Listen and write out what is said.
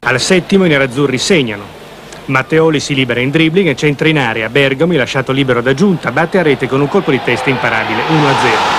Al settimo i nerazzurri segnano. Matteoli si libera in dribbling e centra in area. Bergami, lasciato libero da Giunta, batte a rete con un colpo di testa imparabile 1-0.